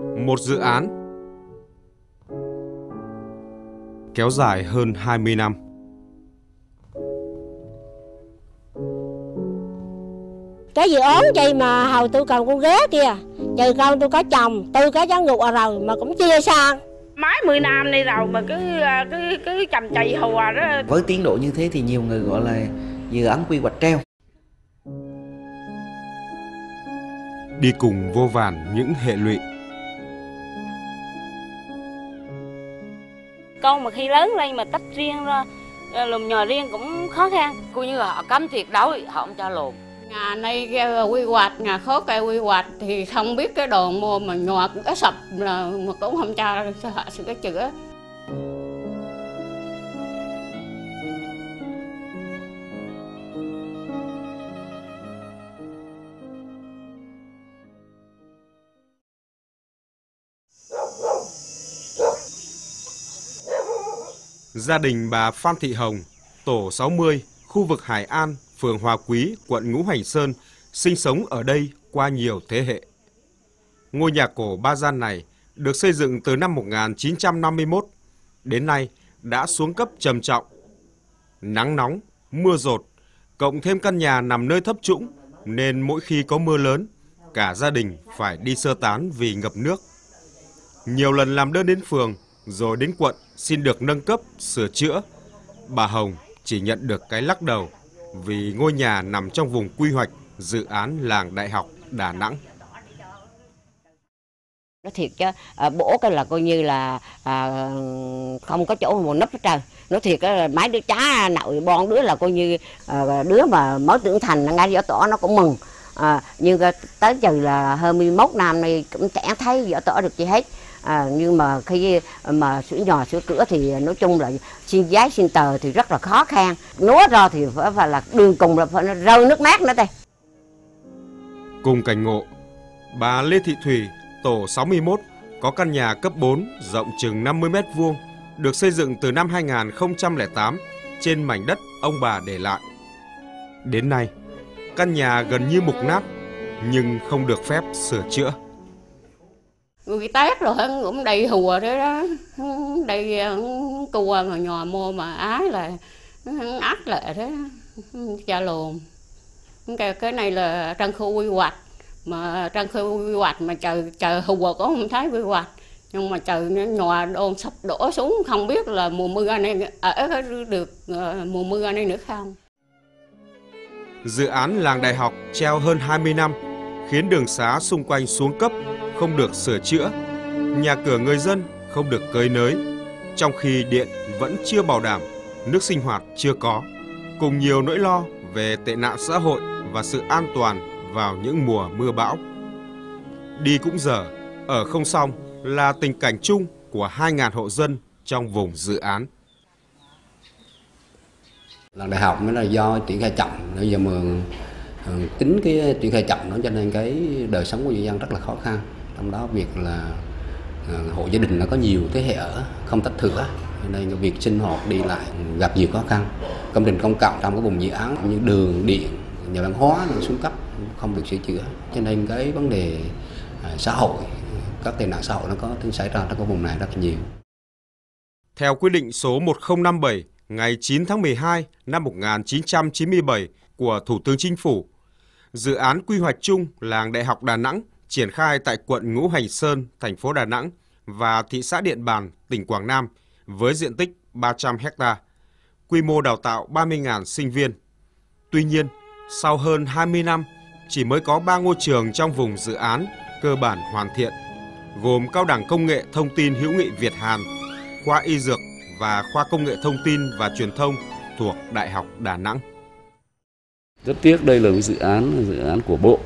Một dự án kéo dài hơn 20 năm. Cái gì ốm chi mà hầu tôi còn con ghé kìa. Trừ con tôi có chồng, tôi có cháu ngục rồi mà cũng chia sang. Mái 10 năm đi rồi mà cứ cứ cứ chầm chày hùa đó. Với tiến độ như thế thì nhiều người gọi là dự án quy hoạch treo. Đi cùng vô vàn những hệ lụy. Con mà khi lớn lên mà tách riêng ra lùm nhò riêng cũng khó khăn. Coi như họ cấm tuyệt đối, họ không cho lùm. Nhà này quy hoạch, nhà khó cây quy hoạch thì không biết cái đồ mua mà nhòa cũng có sập là mà cũng không cho họ sửa chữa. Gia đình bà Phan Thị Hồng, tổ 60, khu vực Hải An, phường Hòa Quý, quận Ngũ Hành Sơn, sinh sống ở đây qua nhiều thế hệ. Ngôi nhà cổ ba gian này được xây dựng từ năm 1951, đến nay đã xuống cấp trầm trọng. Nắng nóng, mưa rột, cộng thêm căn nhà nằm nơi thấp trũng, nên mỗi khi có mưa lớn, cả gia đình phải đi sơ tán vì ngập nước. Nhiều lần làm đơn đến phường, rồi đến quận xin được nâng cấp, sửa chữa. Bà Hồng chỉ nhận được cái lắc đầu vì ngôi nhà nằm trong vùng quy hoạch dự án làng đại học Đà Nẵng. Nó thiệt chứ, à, bổ cái là coi như là à, không có chỗ một nấp hết trơn. Nó thiệt là mấy đứa cha nội bon đứa là coi như à, đứa mà mới trưởng thành ngay võ tỏ nó cũng mừng. Ờ, à, nhưng tới giờ là hơn 21 năm nay cũng chẳng thấy rõ tỏ được gì hết. À, nhưng mà khi mà sửa nhỏ sửa cửa thì nói chung là xin giấy xin tờ thì rất là khó khăn. Núa ra thì phải, phải là đường cùng là phải rơi nước mát nữa đây. Cùng cảnh ngộ bà Lê Thị Thủy tổ 61 có căn nhà cấp 4 rộng chừng 50 mét vuông được xây dựng từ năm 2008 trên mảnh đất ông bà để lại. Đến nay căn nhà gần như mục nát, nhưng không được phép sửa chữa. Người tét rồi cũng đầy hùa đấy đó. Đầy ờ, cua mà nhò mua mà ái là ác lệ thế cha lồn cái cái này là trang khu quy hoạch. Mà trang khu quy hoạch mà chờ chờ hùa có không thấy quy hoạch. Nhưng mà chờ nhòa đồn sắp đổ xuống, không biết là mùa mưa này ở được ờ, mùa mưa này nữa không? Dự án làng đại học treo hơn 20 năm khiến đường xá xung quanh xuống cấp không được sửa chữa, nhà cửa người dân không được cơi nới, trong khi điện vẫn chưa bảo đảm, nước sinh hoạt chưa có, cùng nhiều nỗi lo về tệ nạn xã hội và sự an toàn vào những mùa mưa bão. Đi cũng dở, ở không xong là tình cảnh chung của 2.000 hộ dân trong vùng dự án lần đại học mới là do triển khai chậm, bây giờ mà ờ, tính cái triển khai chậm nó cho nên cái đời sống của người dân rất là khó khăn. Trong đó việc là ờ, hộ gia đình nó có nhiều thế hệ ở không tách thửa nên cái việc sinh hoạt đi lại gặp nhiều khó khăn. Công trình công cộng trong cái vùng dự án như đường điện nhà văn hóa nó xuống cấp không được sửa chữa. Cho nên cái vấn đề ờ, xã hội các tệ nạn xã hội nó có thể xảy ra trong cái vùng này rất là nhiều. Theo quyết định số 1057 ngày 9 tháng 12 năm 1997 của Thủ tướng Chính phủ, dự án quy hoạch chung làng Đại học Đà Nẵng triển khai tại quận Ngũ Hành Sơn, thành phố Đà Nẵng và thị xã Điện Bàn, tỉnh Quảng Nam với diện tích 300 ha, quy mô đào tạo 30.000 sinh viên. Tuy nhiên, sau hơn 20 năm, chỉ mới có 3 ngôi trường trong vùng dự án cơ bản hoàn thiện, gồm Cao đẳng Công nghệ Thông tin hữu nghị Việt Hàn, khoa y dược và khoa Công nghệ Thông tin và Truyền thông thuộc Đại học Đà Nẵng. Rất tiếc đây là một dự án dự án của Bộ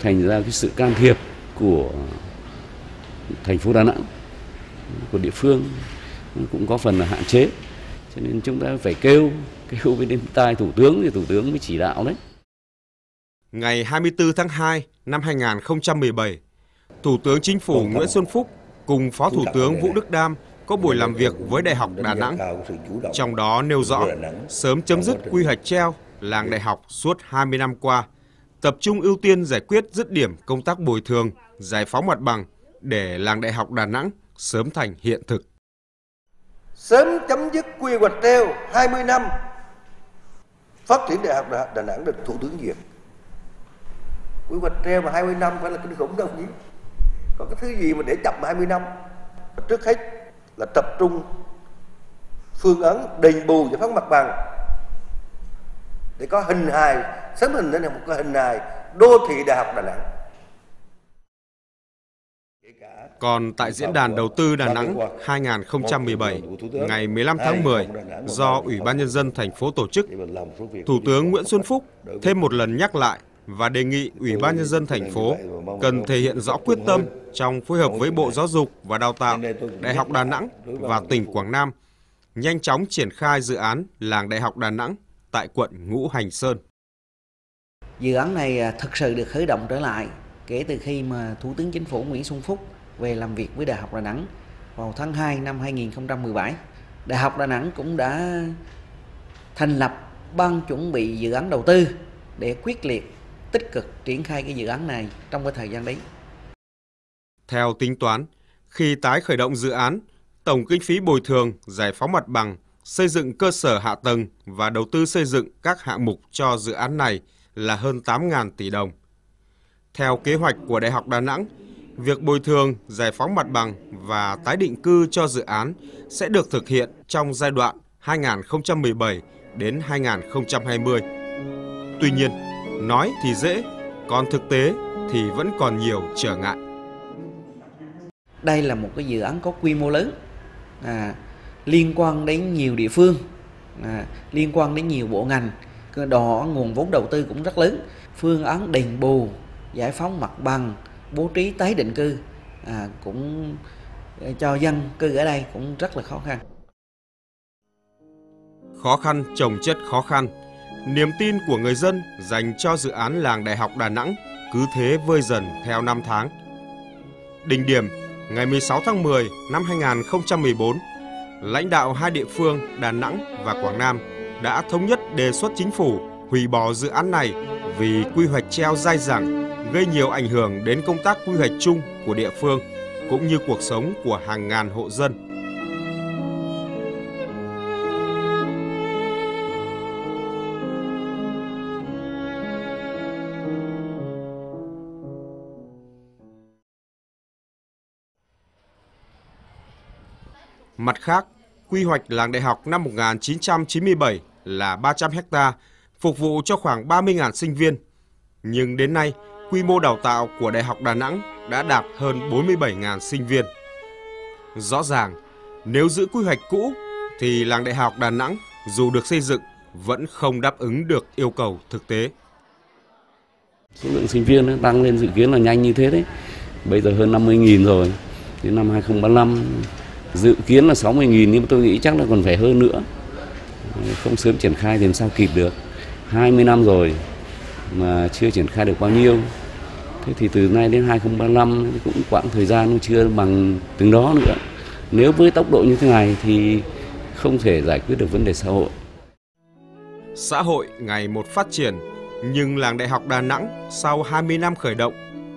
thành ra cái sự can thiệp của thành phố Đà Nẵng của địa phương cũng có phần là hạn chế. Cho nên chúng ta phải kêu kêu với đến tai thủ tướng thì thủ tướng mới chỉ đạo đấy. Ngày 24 tháng 2 năm 2017 Thủ tướng Chính phủ Nguyễn Xuân Phúc cùng Phó Thủ tướng Vũ Đức Đam có buổi làm việc với Đại học Đà Nẵng. Trong đó nêu rõ sớm chấm dứt quy hoạch treo làng đại học suốt 20 năm qua – tập trung ưu tiên giải quyết dứt điểm công tác bồi thường, giải phóng mặt bằng để làng đại học Đà Nẵng sớm thành hiện thực. Sớm chấm dứt quy hoạch treo 20 năm phát triển đại học Đà Nẵng được Thủ tướng duyệt. Quy hoạch treo mà 20 năm phải là kinh khủng đâu nhỉ? Có cái thứ gì mà để chậm 20 năm? Trước hết là tập trung phương án đền bù giải phóng mặt bằng để có hình hài sớm hình thành một cái hình hài đô thị đại học Đà Nẵng. Còn tại Diễn đàn Đầu tư Đà Nẵng 2017, ngày 15 tháng 10, do Ủy ban Nhân dân thành phố tổ chức, Thủ tướng Nguyễn Xuân Phúc thêm một lần nhắc lại và đề nghị Ủy ban Nhân dân thành phố cần thể hiện rõ quyết tâm trong phối hợp với Bộ Giáo dục và Đào tạo, Đại học Đà Nẵng và tỉnh Quảng Nam nhanh chóng triển khai dự án làng Đại học Đà Nẵng tại quận Ngũ Hành Sơn. Dự án này à, thực sự được khởi động trở lại kể từ khi mà Thủ tướng Chính phủ Nguyễn Xuân Phúc về làm việc với Đại học Đà Nẵng vào tháng 2 năm 2017. Đại học Đà Nẵng cũng đã thành lập ban chuẩn bị dự án đầu tư để quyết liệt tích cực triển khai cái dự án này trong cái thời gian đấy. Theo tính toán, khi tái khởi động dự án, tổng kinh phí bồi thường, giải phóng mặt bằng, xây dựng cơ sở hạ tầng và đầu tư xây dựng các hạng mục cho dự án này là hơn 8.000 tỷ đồng. Theo kế hoạch của Đại học Đà Nẵng, việc bồi thường, giải phóng mặt bằng và tái định cư cho dự án sẽ được thực hiện trong giai đoạn 2017 đến 2020. Tuy nhiên, nói thì dễ, còn thực tế thì vẫn còn nhiều trở ngại. Đây là một cái dự án có quy mô lớn, à, liên quan đến nhiều địa phương, à, liên quan đến nhiều bộ ngành, đó nguồn vốn đầu tư cũng rất lớn. Phương án đền bù, giải phóng mặt bằng, bố trí tái định cư à, cũng cho dân cư ở đây cũng rất là khó khăn. Khó khăn trồng chất khó khăn, niềm tin của người dân dành cho dự án làng Đại học Đà Nẵng cứ thế vơi dần theo năm tháng. Đỉnh điểm, ngày 16 tháng 10 năm 2014, lãnh đạo hai địa phương Đà Nẵng và Quảng Nam đã thống nhất đề xuất chính phủ hủy bỏ dự án này vì quy hoạch treo dai dẳng gây nhiều ảnh hưởng đến công tác quy hoạch chung của địa phương cũng như cuộc sống của hàng ngàn hộ dân. Mặt khác, quy hoạch làng đại học năm 1997 là 300 ha, phục vụ cho khoảng 30.000 sinh viên. Nhưng đến nay, quy mô đào tạo của Đại học Đà Nẵng đã đạt hơn 47.000 sinh viên. Rõ ràng, nếu giữ quy hoạch cũ thì làng Đại học Đà Nẵng dù được xây dựng vẫn không đáp ứng được yêu cầu thực tế. Số lượng sinh viên tăng lên dự kiến là nhanh như thế đấy. Bây giờ hơn 50.000 rồi. Đến năm 2035 dự kiến là 60.000 nhưng tôi nghĩ chắc là còn phải hơn nữa. Không sớm triển khai thì làm sao kịp được. 20 năm rồi mà chưa triển khai được bao nhiêu. Thế thì từ nay đến 2035 cũng quãng thời gian chưa bằng từng đó nữa. Nếu với tốc độ như thế này thì không thể giải quyết được vấn đề xã hội. Xã hội ngày một phát triển, nhưng làng đại học Đà Nẵng sau 20 năm khởi động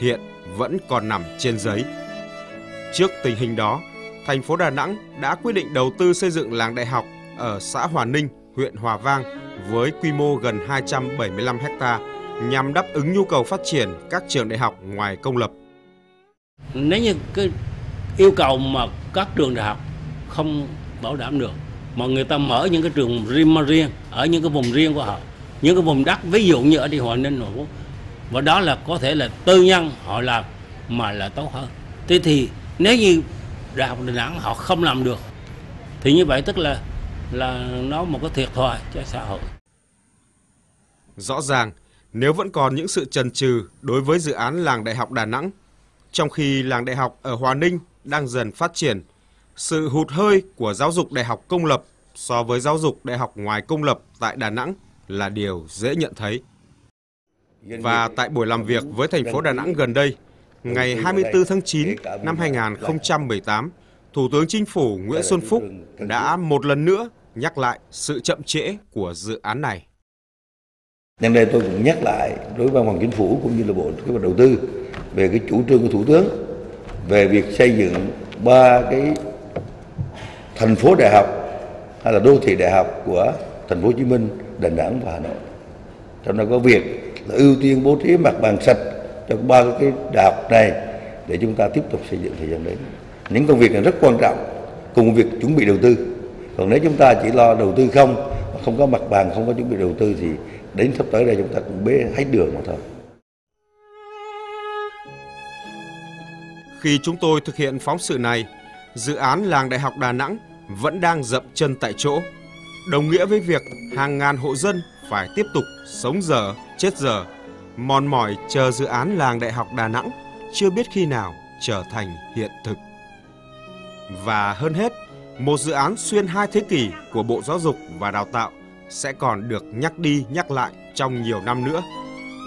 hiện vẫn còn nằm trên giấy. Trước tình hình đó, thành phố Đà Nẵng đã quyết định đầu tư xây dựng làng đại học ở xã Hòa Ninh, huyện Hòa Vang với quy mô gần 275 ha nhằm đáp ứng nhu cầu phát triển các trường đại học ngoài công lập. Nếu như cái yêu cầu mà các trường đại học không bảo đảm được mà người ta mở những cái trường riêng mà riêng ở những cái vùng riêng của họ những cái vùng đất ví dụ như ở đi Hòa Ninh Hòa và đó là có thể là tư nhân họ làm mà là tốt hơn thế thì nếu như đại học Đà Nẵng họ không làm được thì như vậy tức là là nó một cái thiệt thòi cho xã hội rõ ràng nếu vẫn còn những sự trần trừ đối với dự án làng đại học Đà Nẵng trong khi làng đại học ở Hòa Ninh đang dần phát triển sự hụt hơi của giáo dục đại học công lập so với giáo dục đại học ngoài công lập tại Đà Nẵng là điều dễ nhận thấy. Và tại buổi làm việc với thành phố Đà Nẵng gần đây, ngày 24 tháng 9 năm 2018, Thủ tướng Chính phủ Nguyễn Xuân Phúc đã một lần nữa nhắc lại sự chậm trễ của dự án này. Nhân đây tôi cũng nhắc lại đối với văn phòng chính phủ cũng như là bộ kế hoạch đầu tư về cái chủ trương của thủ tướng về việc xây dựng ba cái thành phố đại học hay là đô thị đại học của thành phố Hồ Chí Minh, Đà Nẵng và Hà Nội. Trong đó có việc là ưu tiên bố trí mặt bằng sạch cho ba cái đại học này để chúng ta tiếp tục xây dựng thời gian đến. Những công việc này rất quan trọng cùng việc chuẩn bị đầu tư. Còn nếu chúng ta chỉ lo đầu tư không không có mặt bằng, không có chuẩn bị đầu tư thì đến sắp tới đây chúng ta cũng bế hết đường mà thôi. Khi chúng tôi thực hiện phóng sự này, dự án làng Đại học Đà Nẵng vẫn đang dậm chân tại chỗ, đồng nghĩa với việc hàng ngàn hộ dân phải tiếp tục sống dở, chết dở, mòn mỏi chờ dự án làng Đại học Đà Nẵng chưa biết khi nào trở thành hiện thực. Và hơn hết, một dự án xuyên hai thế kỷ của Bộ Giáo dục và Đào tạo sẽ còn được nhắc đi nhắc lại trong nhiều năm nữa,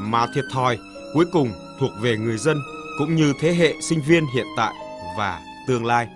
mà thiệt thòi cuối cùng thuộc về người dân cũng như thế hệ sinh viên hiện tại và tương lai.